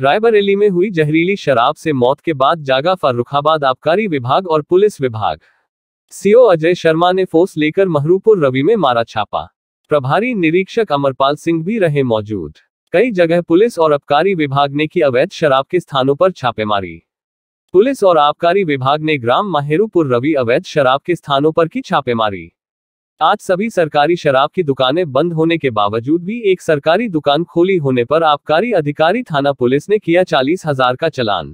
रायबरेली में हुई जहरीली शराब से मौत के बाद जागा फर्रुखाबाद आबकारी विभाग और पुलिस विभाग। सीओ अजय शर्मा ने फोर्स लेकर महरूपुर रवि में मारा छापा। प्रभारी निरीक्षक अमरपाल सिंह भी रहे मौजूद। कई जगह पुलिस और आबकारी विभाग ने की अवैध शराब के स्थानों पर छापेमारी पुलिस और आबकारी विभाग ने ग्राम माहेरूपुर रवि अवैध शराब के स्थानों पर की छापेमारी आज सभी सरकारी शराब की दुकानें बंद होने के बावजूद भी एक सरकारी दुकान खोली होने पर आबकारी अधिकारी थाना पुलिस ने किया चालीस हज़ार का चलान।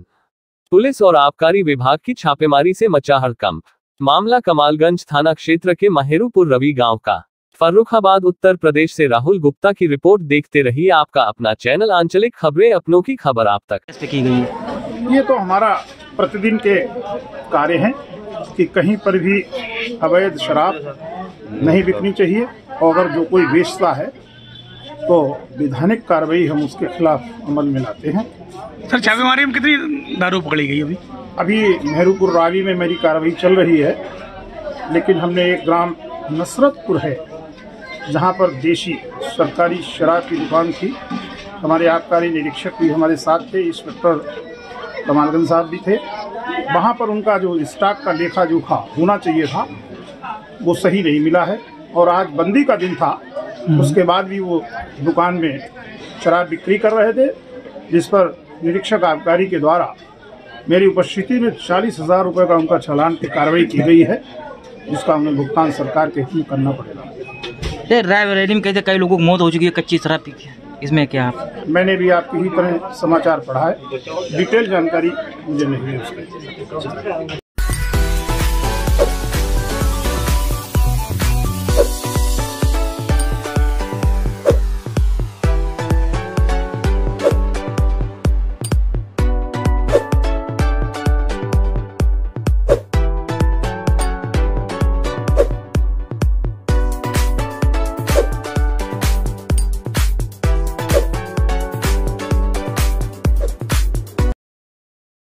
पुलिस और आबकारी विभाग की छापेमारी से मचा हड़कंप। मामला कमालगंज थाना क्षेत्र के माहेरूपुर रवि गाँव का। फर्रुखाबाद उत्तर प्रदेश से राहुल गुप्ता की रिपोर्ट देखते रहिए आपका अपना चैनल आंचलिक खबरें अपनों की खबर आप तक। की गई ये तो हमारा प्रतिदिन के कार्य हैं कि कहीं पर भी अवैध शराब नहीं बिकनी चाहिए। और अगर जो कोई बेचता है तो विधानिक कार्रवाई हम उसके खिलाफ अमल में लाते हैं। सर छापेमारी में कितनी दारू पकड़ी गई अभी? अभी नेहरूपुर रावी में मेरी कार्रवाई चल रही है लेकिन हमने एक ग्राम नसरतपुर है जहाँ पर देशी सरकारी शराब की दुकान थी। हमारे आबकारी निरीक्षक भी हमारे साथ थे इंस्पेक्टर कमालगंज साहब भी थे। वहाँ पर उनका जो स्टॉक का लेखा जोखा होना चाहिए था वो सही नहीं मिला है। और आज बंदी का दिन था। उसके बाद भी वो दुकान में शराब बिक्री कर रहे थे जिस पर निरीक्षक आबकारी के द्वारा मेरी उपस्थिति में चालीस हज़ार रुपये का उनका चालान की कार्रवाई की गई है जिसका उन्हें भुगतान सरकार के हित करना पड़ेगा। रायबरेली में कहते कई लोगों की मौत हो चुकी है कच्ची शराब पी के। इसमें क्या आप? मैंने भी आपकी ही तरह समाचार पढ़ा है। डिटेल जानकारी मुझे नहीं है उसकी